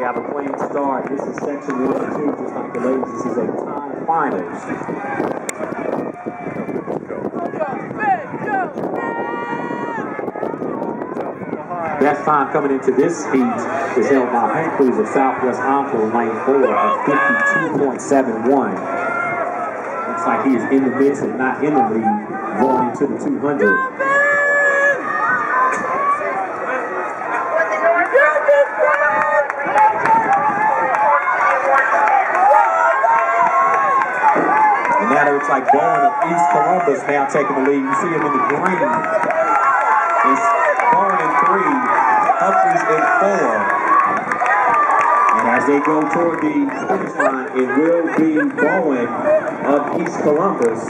Section 1 and 2, just like the ladies. This is a time finals. Best time coming into this heat is held by Hank of Southwest Encore Lane 4 of 52.71. Looks like he is in the mix and not in the lead going into the 200. Now looks like Bowen of East Columbus now taking the lead. You see him in the green. It's Bowen in three, Humphreys in four. And as they go toward the finish line, it will be Bowen of East Columbus.